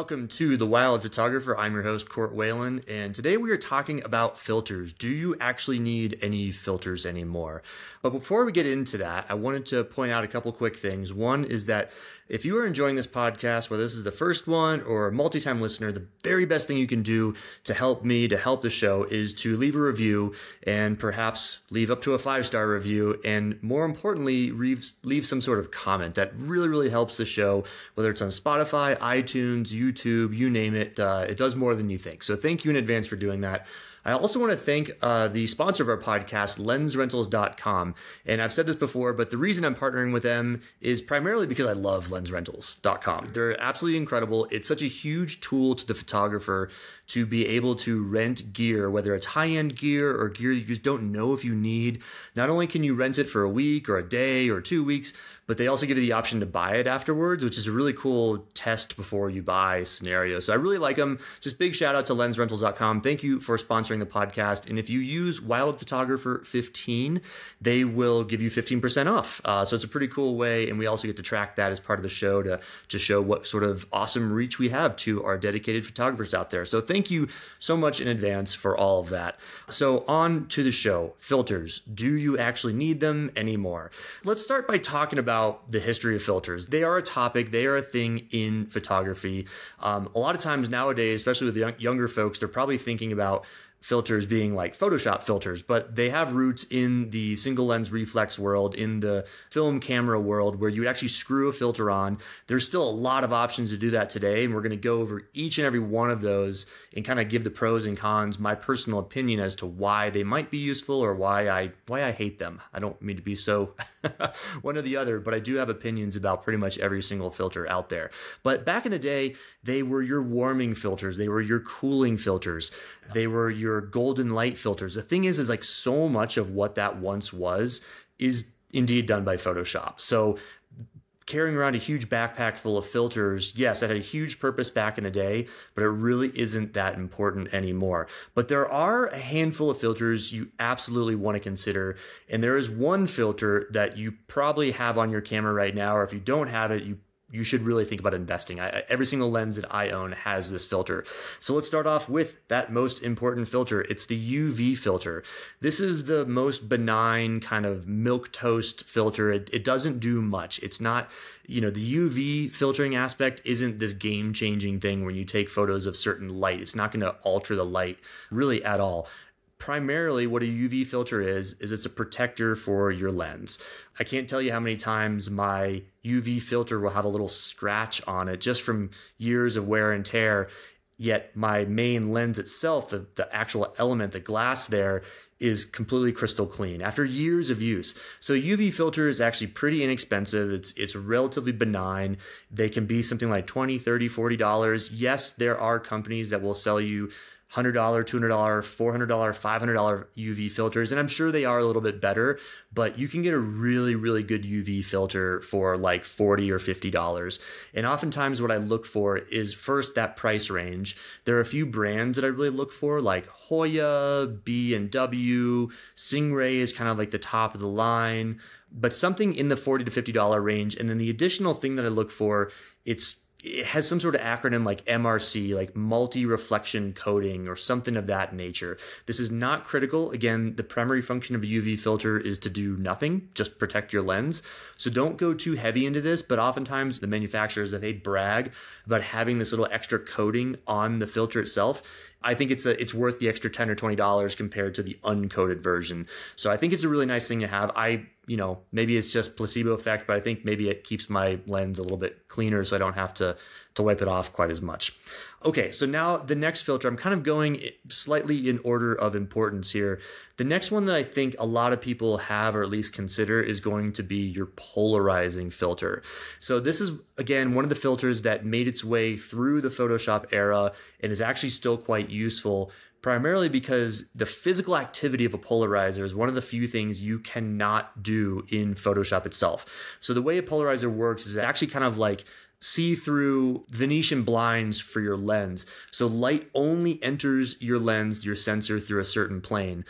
welcome to The Wild Photographer. I'm your host, Court Whelan, and today we are talking about filters. Do you actually need any filters anymore? But before we get into that, I wanted to point out a couple quick things. One is that if you are enjoying this podcast, whether this is the first one or a multi time listener, the very best thing you can do to help me, to help the show, is to leave a review and perhaps leave up to a five star review. And more importantly, leave, some sort of comment. That really, really helps the show, whether it's on Spotify, iTunes, YouTube, you name it. Uh, it does more than you think. So thank you in advance for doing that. I also want to thank uh, the sponsor of our podcast, lensrentals.com. And I've said this before, but the reason I'm partnering with them is primarily because I love lensrentals.com. They're absolutely incredible. It's such a huge tool to the photographer to be able to rent gear, whether it's high end gear or gear you just don't know if you need. Not only can you rent it for a week or a day or two weeks, but they also give you the option to buy it afterwards, which is a really cool test before you buy scenario. So I really like them. Just big shout out to lensrentals.com. Thank you for sponsoring the podcast. And if you use Wild Photographer 15, they will give you 15% off. Uh, so it's a pretty cool way. And we also get to track that as part of the show to, to show what sort of awesome reach we have to our dedicated photographers out there. So thank you so much in advance for all of that. So on to the show. Filters. Do you actually need them anymore? Let's start by talking about about the history of filters. They are a topic, they are a thing in photography. Um, a lot of times nowadays, especially with the younger folks, they're probably thinking about filters being like Photoshop filters, but they have roots in the single lens reflex world, in the film camera world, where you would actually screw a filter on. There's still a lot of options to do that today, and we're going to go over each and every one of those and kind of give the pros and cons, my personal opinion as to why they might be useful or why I why I hate them. I don't mean to be so one or the other, but I do have opinions about pretty much every single filter out there. But back in the day, they were your warming filters, they were your cooling filters, they were your your golden light filters. The thing is, is like so much of what that once was is indeed done by Photoshop. So carrying around a huge backpack full of filters, yes, that had a huge purpose back in the day, but it really isn't that important anymore. But there are a handful of filters you absolutely want to consider. And there is one filter that you probably have on your camera right now, or if you don't have it, you you should really think about investing. I, every single lens that I own has this filter. So let's start off with that most important filter. It's the UV filter. This is the most benign kind of milk toast filter. It, it doesn't do much. It's not, you know, the UV filtering aspect isn't this game changing thing when you take photos of certain light. It's not going to alter the light really at all primarily what a UV filter is is it's a protector for your lens. I can't tell you how many times my UV filter will have a little scratch on it just from years of wear and tear. Yet my main lens itself, the, the actual element, the glass there, is completely crystal clean after years of use. So UV filter is actually pretty inexpensive. It's it's relatively benign. They can be something like 20, 30, 40 dollars. Yes, there are companies that will sell you $100, $200, $400, $500 UV filters. And I'm sure they are a little bit better, but you can get a really, really good UV filter for like 40 or $50. And oftentimes what I look for is first that price range. There are a few brands that I really look for like Hoya, B&W, Singh-Ray is kind of like the top of the line, but something in the 40 to $50 range. And then the additional thing that I look for, it's it has some sort of acronym like MRC, like multi reflection coating or something of that nature. This is not critical. Again, the primary function of a UV filter is to do nothing, just protect your lens. So don't go too heavy into this, but oftentimes the manufacturers that they brag about having this little extra coating on the filter itself I think it's a, it's worth the extra ten or twenty dollars compared to the uncoated version. So I think it's a really nice thing to have. I you know maybe it's just placebo effect, but I think maybe it keeps my lens a little bit cleaner, so I don't have to to wipe it off quite as much. Okay, so now the next filter, I'm kind of going slightly in order of importance here. The next one that I think a lot of people have or at least consider is going to be your polarizing filter. So this is again one of the filters that made its way through the Photoshop era and is actually still quite useful primarily because the physical activity of a polarizer is one of the few things you cannot do in Photoshop itself. So the way a polarizer works is it's actually kind of like see through Venetian blinds for your lens. So light only enters your lens, your sensor, through a certain plane.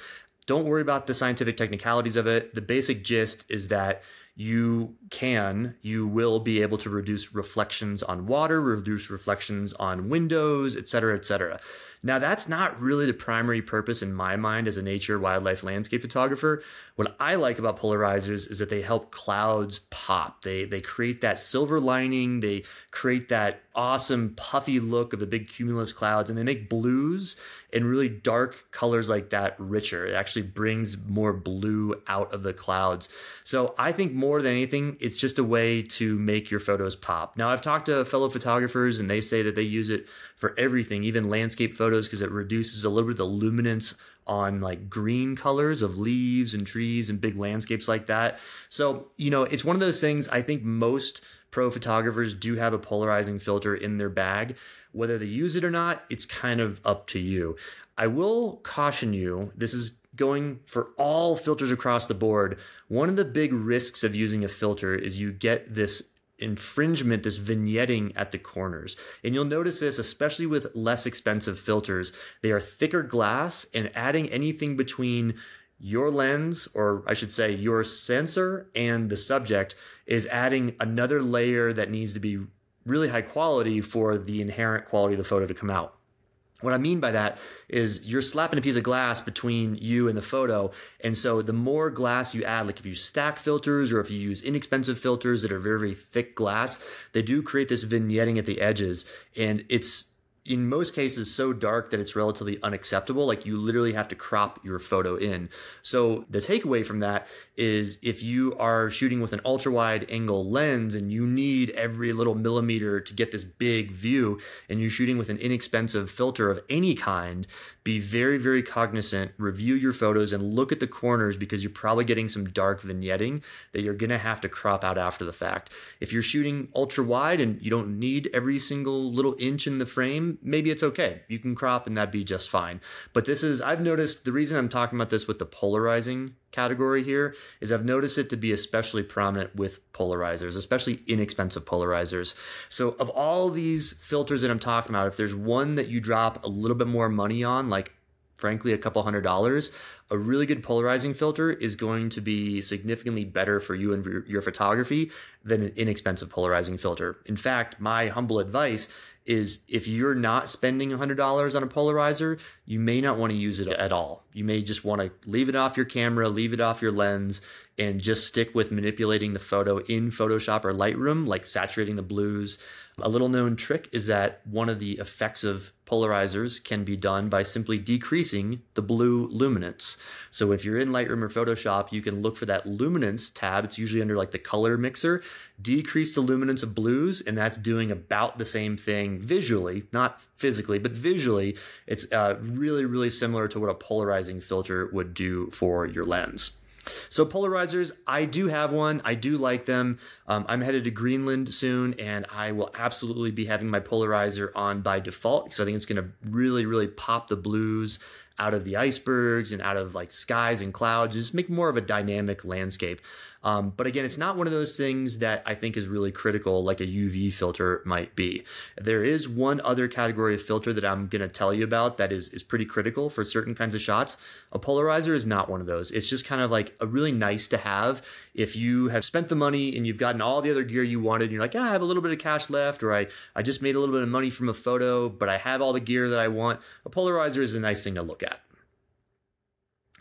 Don't worry about the scientific technicalities of it. The basic gist is that you can, you will be able to reduce reflections on water, reduce reflections on windows, et cetera, et cetera. Now, that's not really the primary purpose in my mind as a nature, wildlife, landscape photographer. What I like about polarizers is that they help clouds pop. They, they create that silver lining, they create that awesome puffy look of the big cumulus clouds, and they make blues and really dark colors like that richer. It actually brings more blue out of the clouds. So I think more than anything, it's just a way to make your photos pop. Now, I've talked to fellow photographers and they say that they use it for everything, even landscape photos, because it reduces a little bit of the luminance on like green colors of leaves and trees and big landscapes like that. So, you know, it's one of those things I think most pro photographers do have a polarizing filter in their bag. Whether they use it or not, it's kind of up to you. I will caution you, this is going for all filters across the board. One of the big risks of using a filter is you get this infringement, this vignetting at the corners. And you'll notice this, especially with less expensive filters. They are thicker glass, and adding anything between your lens, or I should say your sensor and the subject, is adding another layer that needs to be really high quality for the inherent quality of the photo to come out. What I mean by that is you're slapping a piece of glass between you and the photo. And so the more glass you add, like if you stack filters or if you use inexpensive filters that are very, very thick glass, they do create this vignetting at the edges. And it's in most cases so dark that it's relatively unacceptable. Like you literally have to crop your photo in. So the takeaway from that is if you are shooting with an ultra wide angle lens and you need every little millimeter to get this big view and you're shooting with an inexpensive filter of any kind, be very, very cognizant, review your photos and look at the corners because you're probably getting some dark vignetting that you're going to have to crop out after the fact. If you're shooting ultra wide and you don't need every single little inch in the frame, maybe it's okay. You can crop and that'd be just fine. But this is, I've noticed the reason I'm talking about this with the polarizing category here is I've noticed it to be especially prominent with polarizers, especially inexpensive polarizers. So of all these filters that I'm talking about, if there's one that you drop a little bit more money on, like frankly a couple hundred dollars, a really good polarizing filter is going to be significantly better for you and your photography than an inexpensive polarizing filter. In fact, my humble advice is if you're not spending $100 on a polarizer, you may not want to use it at all. You may just want to leave it off your camera, leave it off your lens, and just stick with manipulating the photo in Photoshop or Lightroom, like saturating the blues. A little known trick is that one of the effects of polarizers can be done by simply decreasing the blue luminance. So if you're in Lightroom or Photoshop, you can look for that luminance tab. It's usually under like the color mixer. Decrease the luminance of blues, and that's doing about the same thing visually, not physically, but visually. It's uh, really, really similar to what a polarizing filter would do for your lens. So polarizers, I do have one. I do like them. Um, I'm headed to Greenland soon, and I will absolutely be having my polarizer on by default because I think it's going to really, really pop the blues out of the icebergs and out of like skies and clouds, just make more of a dynamic landscape. Um, but again, it's not one of those things that I think is really critical like a UV filter might be. There is one other category of filter that I'm going to tell you about that is, is pretty critical for certain kinds of shots. A polarizer is not one of those. It's just kind of like a really nice to have if you have spent the money and you've gotten all the other gear you wanted and you're like, yeah, I have a little bit of cash left or I, I just made a little bit of money from a photo, but I have all the gear that I want. A polarizer is a nice thing to look at.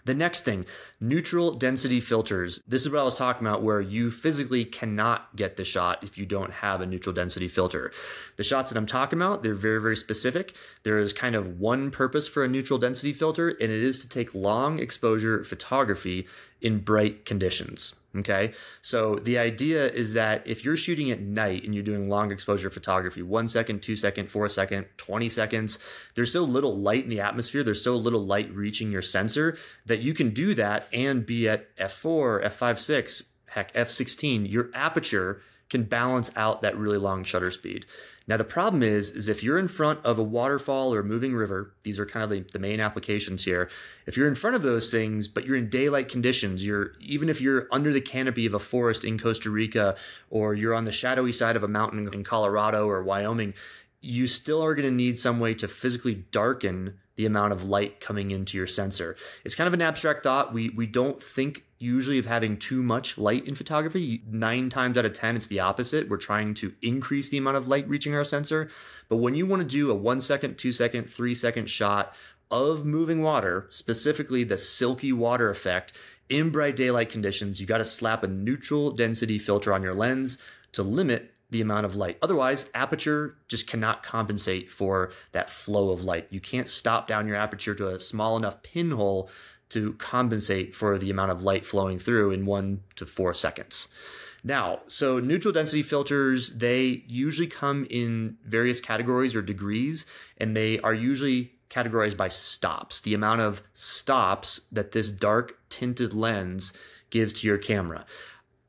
The next thing, neutral density filters. This is what I was talking about where you physically cannot get the shot if you don't have a neutral density filter. The shots that I'm talking about, they're very, very specific. There is kind of one purpose for a neutral density filter, and it is to take long exposure photography in bright conditions. Okay. So the idea is that if you're shooting at night and you're doing long exposure photography, one second, two second, four second, 20 seconds, there's so little light in the atmosphere, there's so little light reaching your sensor that you can do that and be at f4, f5, 6, heck, f16. Your aperture can balance out that really long shutter speed. Now the problem is, is if you're in front of a waterfall or a moving river, these are kind of the, the main applications here. If you're in front of those things, but you're in daylight conditions, you're even if you're under the canopy of a forest in Costa Rica, or you're on the shadowy side of a mountain in Colorado or Wyoming, you still are going to need some way to physically darken the amount of light coming into your sensor. It's kind of an abstract thought. We we don't think usually of having too much light in photography. 9 times out of 10 it's the opposite. We're trying to increase the amount of light reaching our sensor. But when you want to do a 1 second, 2 second, 3 second shot of moving water, specifically the silky water effect, in bright daylight conditions, you got to slap a neutral density filter on your lens to limit the amount of light. Otherwise, aperture just cannot compensate for that flow of light. You can't stop down your aperture to a small enough pinhole to compensate for the amount of light flowing through in one to four seconds. Now, so neutral density filters, they usually come in various categories or degrees, and they are usually categorized by stops, the amount of stops that this dark tinted lens gives to your camera.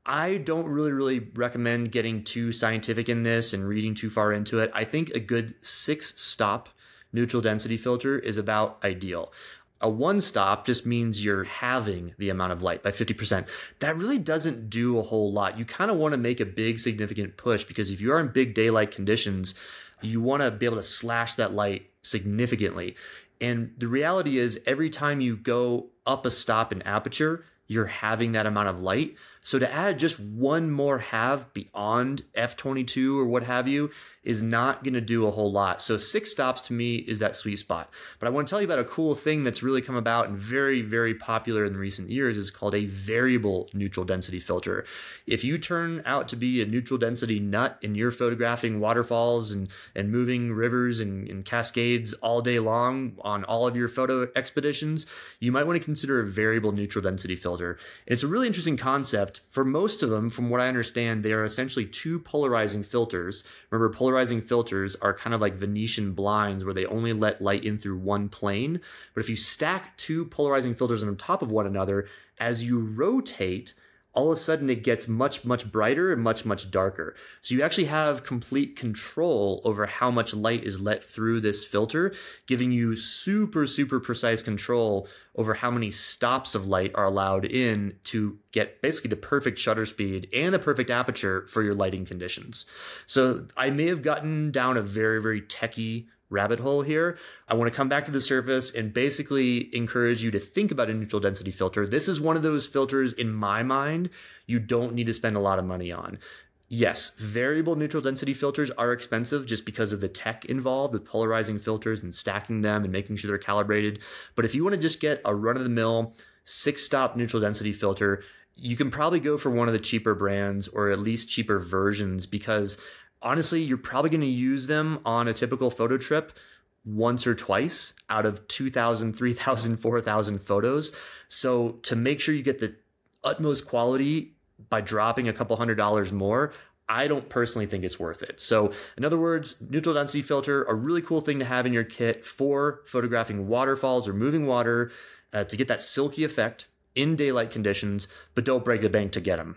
I don't really, really recommend getting too scientific in this and reading too far into it. I think a good six stop neutral density filter is about ideal. A one stop just means you're halving the amount of light by 50%. That really doesn't do a whole lot. You kind of want to make a big, significant push because if you are in big daylight conditions, you want to be able to slash that light significantly. And the reality is, every time you go up a stop in aperture, you're having that amount of light. So to add just one more have beyond F22 or what have you is not going to do a whole lot. So six stops to me is that sweet spot. But I want to tell you about a cool thing that's really come about and very, very popular in recent years is called a variable neutral density filter. If you turn out to be a neutral density nut and you're photographing waterfalls and, and moving rivers and, and cascades all day long on all of your photo expeditions, you might want to consider a variable neutral density filter. And it's a really interesting concept for most of them, from what I understand, they are essentially two polarizing filters. Remember, polarizing filters are kind of like Venetian blinds where they only let light in through one plane. But if you stack two polarizing filters on top of one another, as you rotate, all of a sudden it gets much, much brighter and much, much darker. So you actually have complete control over how much light is let through this filter, giving you super, super precise control over how many stops of light are allowed in to get basically the perfect shutter speed and the perfect aperture for your lighting conditions. So I may have gotten down a very, very techie rabbit hole here. I want to come back to the surface and basically encourage you to think about a neutral density filter. This is one of those filters in my mind you don't need to spend a lot of money on. Yes, variable neutral density filters are expensive just because of the tech involved with polarizing filters and stacking them and making sure they're calibrated. But if you want to just get a run of the mill six stop neutral density filter, you can probably go for one of the cheaper brands or at least cheaper versions because honestly, you're probably going to use them on a typical photo trip once or twice out of 2,000, 3,000, 4,000 photos. So to make sure you get the utmost quality by dropping a couple hundred dollars more, I don't personally think it's worth it. So, in other words, neutral density filter, a really cool thing to have in your kit for photographing waterfalls or moving water uh, to get that silky effect in daylight conditions, but don't break the bank to get them.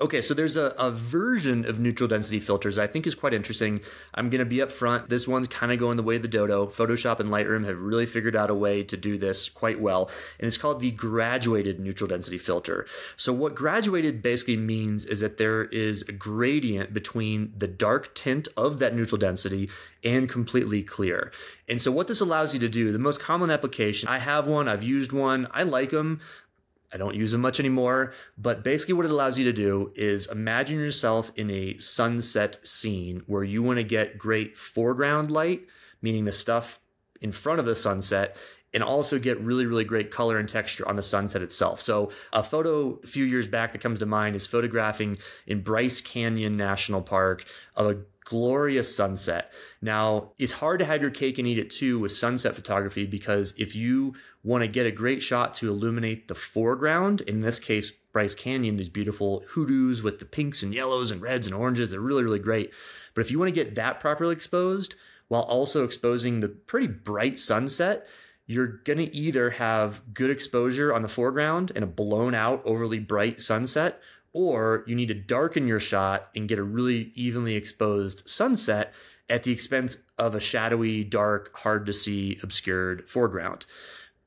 Okay, so there's a, a version of neutral density filters I think is quite interesting. I'm going to be upfront. This one's kind of going the way of the dodo. Photoshop and Lightroom have really figured out a way to do this quite well, and it's called the graduated neutral density filter. So, what graduated basically means is that there is a gradient between the dark tint of that neutral density and completely clear. And so, what this allows you to do, the most common application, I have one, I've used one, I like them. I don't use them much anymore, but basically what it allows you to do is imagine yourself in a sunset scene where you want to get great foreground light, meaning the stuff in front of the sunset, and also get really, really great color and texture on the sunset itself. So, a photo a few years back that comes to mind is photographing in Bryce Canyon National Park of a glorious sunset. Now, it's hard to have your cake and eat it too with sunset photography because if you want to get a great shot to illuminate the foreground, in this case, Bryce Canyon, these beautiful hoodoos with the pinks and yellows and reds and oranges, they're really, really great. But if you want to get that properly exposed while also exposing the pretty bright sunset, you're going to either have good exposure on the foreground and a blown out, overly bright sunset, or you need to darken your shot and get a really evenly exposed sunset at the expense of a shadowy, dark, hard to see, obscured foreground.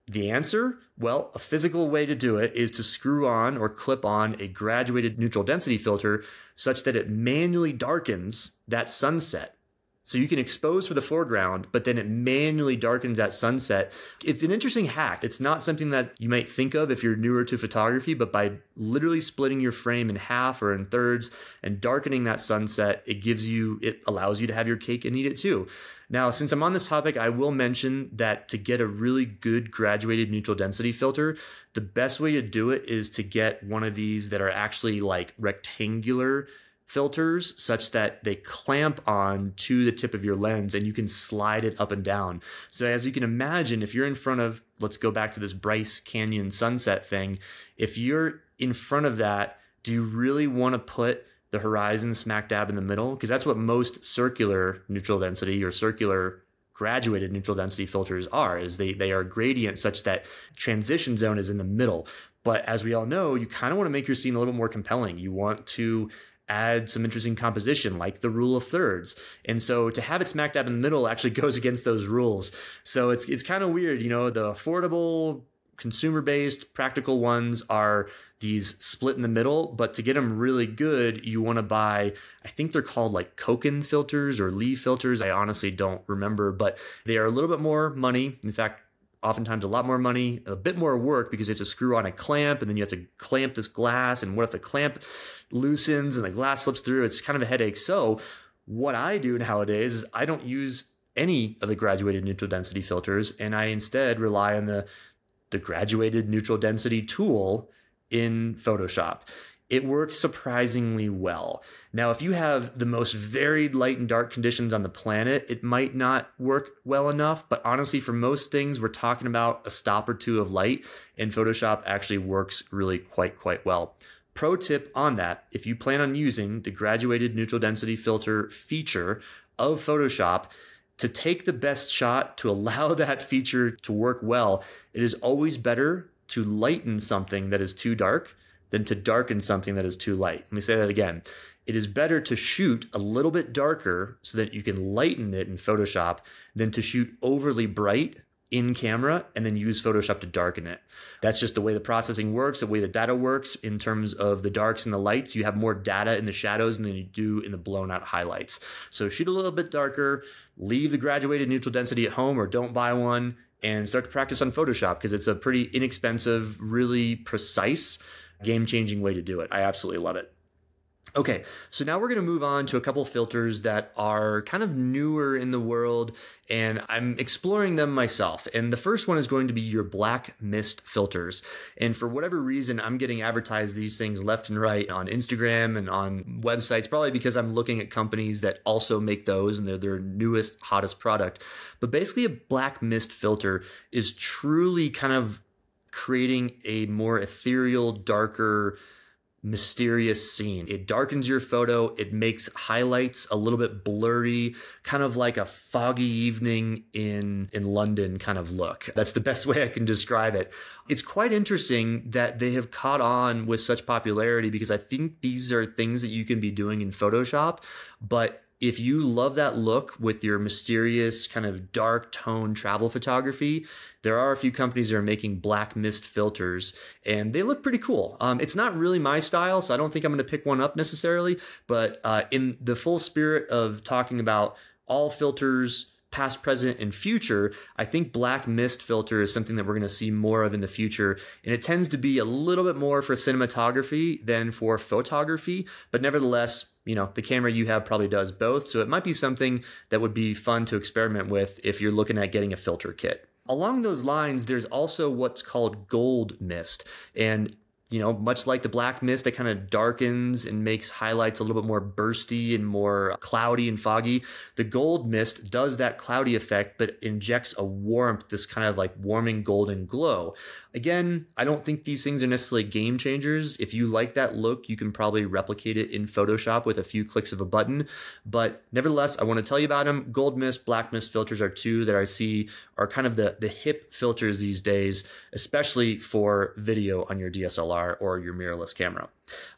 The answer? Well, a physical way to do it is to screw on or clip on a graduated neutral density filter such that it manually darkens that sunset So you can expose for the foreground, but then it manually darkens at sunset. It's an interesting hack. It's not something that you might think of if you're newer to photography, but by literally splitting your frame in half or in thirds and darkening that sunset, it gives you, it allows you to have your cake and eat it too. Now, since I'm on this topic, I will mention that to get a really good graduated neutral density filter, the best way to do it is to get one of these that are actually like rectangular filters such that they clamp on to the tip of your lens and you can slide it up and down. So as you can imagine, if you're in front of, let's go back to this Bryce Canyon sunset thing, if you're in front of that, do you really want to put the horizon smack dab in the middle? Because that's what most circular neutral density or circular graduated neutral density filters are is they they are gradient such that transition zone is in the middle but as we all know you kind of want to make your scene a little more compelling you want to add some interesting composition like the rule of thirds. And so to have it smack dab in the middle actually goes against those rules. So it's it's kind of weird, you know, the affordable consumer based practical ones are these split in the middle but to get them really good you want to buy i think they're called like Cokin filters or lee filters i honestly don't remember but they are a little bit more money in fact oftentimes a lot more money, a bit more work because you have to screw on a clamp and then you have to clamp this glass. And what if the clamp loosens and the glass slips through? It's kind of a headache. So, what I do nowadays is I don't use any of the graduated neutral density filters and I instead rely on the, the graduated neutral density tool in Photoshop it works surprisingly well. Now, if you have the most varied light and dark conditions on the planet, it might not work well enough. But honestly, for most things, we're talking about a stop or two of light, and Photoshop actually works really quite, quite well. Pro tip on that if you plan on using the graduated neutral density filter feature of Photoshop, to take the best shot to allow that feature to work well, it is always better to lighten something that is too dark than to darken something that is too light. Let me say that again. It is better to shoot a little bit darker so that you can lighten it in Photoshop than to shoot overly bright in camera and then use Photoshop to darken it. That's just the way the processing works, the way the data works in terms of the darks and the lights. You have more data in the shadows than you do in the blown out highlights. So shoot a little bit darker, leave the graduated neutral density at home or don't buy one and start to practice on Photoshop because it's a pretty inexpensive, really precise game changing way to do it. I absolutely love it. Okay, so now we're going to move on to a couple filters that are kind of newer in the world, and I'm exploring them myself. And the first one is going to be your black mist filters. And for whatever reason, I'm getting advertised these things left and right on Instagram and on websites, probably because I'm looking at companies that also make those and they're their newest, hottest product. But basically, a black mist filter is truly kind of creating a more ethereal, darker, mysterious scene. It darkens your photo, it makes highlights a little bit blurry, kind of like a foggy evening in in London kind of look. That's the best way I can describe it. It's quite interesting that they have caught on with such popularity because I think these are things that you can be doing in Photoshop, but if you love that look with your mysterious kind of dark tone travel photography, there are a few companies that are making black mist filters and they look pretty cool. Um, it's not really my style, so I don't think I'm going to pick one up necessarily. But uh, in the full spirit of talking about all filters past, present, and future, I think black mist filter is something that we're going to see more of in the future. And it tends to be a little bit more for cinematography than for photography. But nevertheless, you know, the camera you have probably does both. So it might be something that would be fun to experiment with if you're looking at getting a filter kit. Along those lines, there's also what's called gold mist. And you know, much like the black mist that kind of darkens and makes highlights a little bit more bursty and more cloudy and foggy, the gold mist does that cloudy effect, but injects a warmth, this kind of like warming golden glow. Again, I don't think these things are necessarily game changers. If you like that look, you can probably replicate it in Photoshop with a few clicks of a button. But nevertheless, I want to tell you about them. Gold mist, black mist filters are two that I see are kind of the, the hip filters these days, especially for video on your DSLR or your mirrorless camera.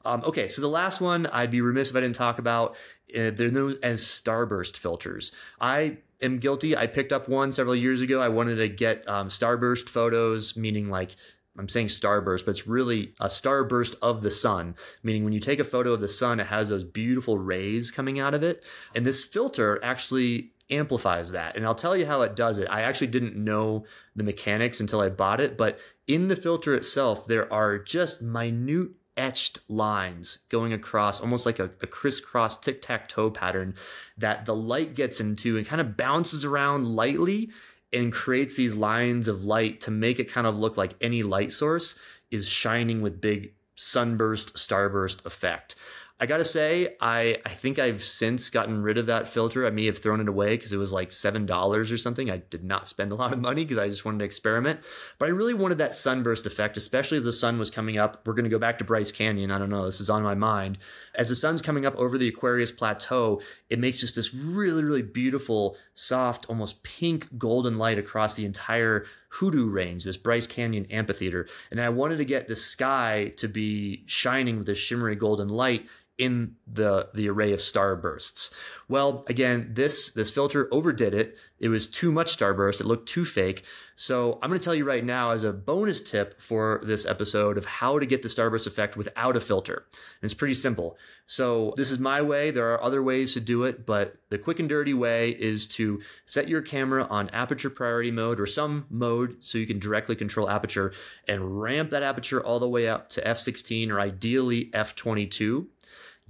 Um, okay, so the last one I'd be remiss if I didn't talk about. Uh, they're known as starburst filters. I am guilty. I picked up one several years ago. I wanted to get um, starburst photos, meaning like I'm saying starburst, but it's really a starburst of the sun, meaning when you take a photo of the sun, it has those beautiful rays coming out of it. And this filter actually amplifies that. And I'll tell you how it does it. I actually didn't know the mechanics until I bought it, but in the filter itself, there are just minute etched lines going across almost like a, a crisscross tic-tac-toe pattern that the light gets into and kind of bounces around lightly and creates these lines of light to make it kind of look like any light source is shining with big sunburst starburst effect I gotta say, I, I think I've since gotten rid of that filter. I may have thrown it away because it was like $7 or something. I did not spend a lot of money because I just wanted to experiment. But I really wanted that sunburst effect, especially as the sun was coming up. We're gonna go back to Bryce Canyon. I don't know, this is on my mind. As the sun's coming up over the Aquarius Plateau, it makes just this really, really beautiful, soft, almost pink golden light across the entire Hoodoo Range, this Bryce Canyon amphitheater. And I wanted to get the sky to be shining with this shimmery golden light in the the array of starbursts. Well, again, this this filter overdid it. It was too much starburst. It looked too fake. So I'm going to tell you right now as a bonus tip for this episode of how to get the starburst effect without a filter. And it's pretty simple. So this is my way. There are other ways to do it, but the quick and dirty way is to set your camera on aperture priority mode or some mode so you can directly control aperture and ramp that aperture all the way up to f16 or ideally f22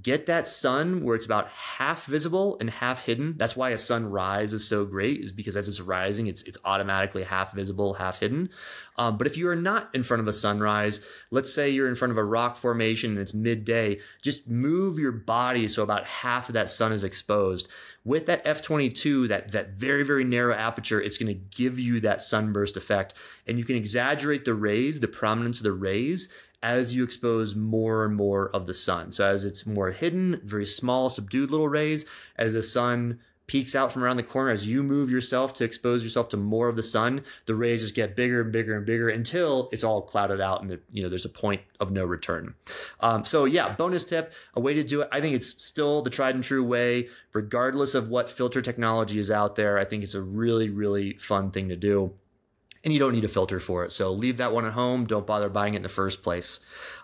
get that sun where it's about half visible and half hidden. That's why a sunrise is so great, is because as it's rising, it's it's automatically half visible, half hidden. Um, but if you are not in front of a sunrise, let's say you're in front of a rock formation and it's midday, just move your body so about half of that sun is exposed. With that f22, that that very very narrow aperture, it's going to give you that sunburst effect, and you can exaggerate the rays, the prominence of the rays, as you expose more and more of the sun. So as it's more hidden, very small, subdued little rays, as the sun peeks out from around the corner, as you move yourself to expose yourself to more of the sun, the rays just get bigger and bigger and bigger until it's all clouded out and the, you know there's a point of no return. Um, so yeah, bonus tip, a way to do it. I think it's still the tried and true way, regardless of what filter technology is out there. I think it's a really really fun thing to do and you don't need a filter for it. So leave that one at home. Don't bother buying it in the first place.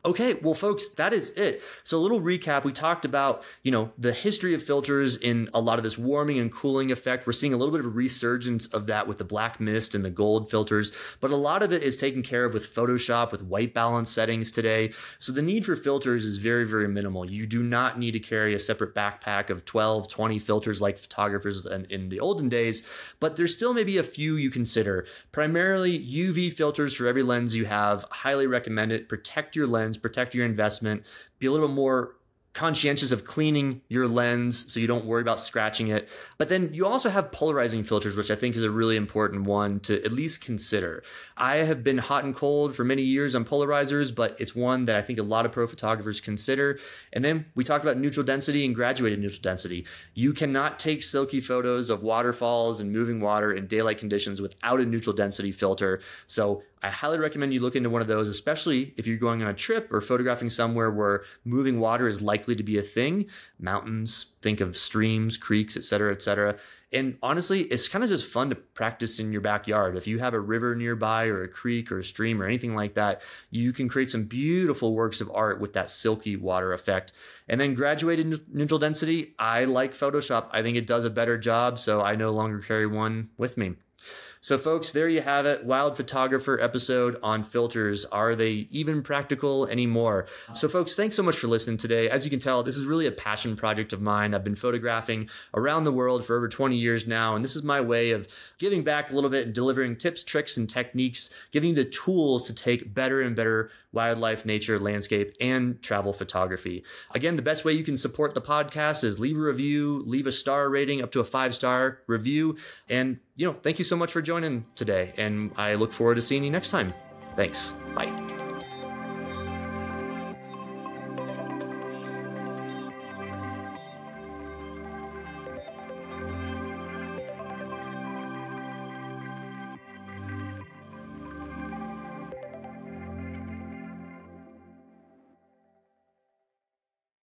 Okay, well, folks, that is it. So a little recap. We talked about, you know, the history of filters in a lot of this warming and cooling effect. We're seeing a little bit of a resurgence of that with the black mist and the gold filters, but a lot of it is taken care of with Photoshop, with white balance settings today. So the need for filters is very, very minimal. You do not need to carry a separate backpack of 12, 20 filters like photographers in, in the olden days, but there's still maybe a few you consider. Primarily UV filters for every lens you have. Highly recommend it. Protect your lens, protect your investment, be a little more conscientious of cleaning your lens so you don't worry about scratching it. But then you also have polarizing filters, which I think is a really important one to at least consider. I have been hot and cold for many years on polarizers, but it's one that I think a lot of pro photographers consider. And then we talked about neutral density and graduated neutral density. You cannot take silky photos of waterfalls and moving water in daylight conditions without a neutral density filter. So I highly recommend you look into one of those, especially if you're going on a trip or photographing somewhere where moving water is likely to be a thing. Mountains, think of streams, creeks, et cetera, et cetera. And honestly, it's kind of just fun to practice in your backyard. If you have a river nearby or a creek or a stream or anything like that, you can create some beautiful works of art with that silky water effect. And then graduated neutral density, I like Photoshop. I think it does a better job, so I no longer carry one with me. So, folks, there you have it. Wild Photographer episode on filters. Are they even practical anymore? So, folks, thanks so much for listening today. As you can tell, this is really a passion project of mine. I've been photographing around the world for over 20 years now, and this is my way of giving back a little bit and delivering tips, tricks, and techniques, giving you the tools to take better and better wildlife, nature, landscape, and travel photography. Again, the best way you can support the podcast is leave a review, leave a star rating up to a five star review. And, you know, thank you so much for joining today. And I look forward to seeing you next time. Thanks. Bye.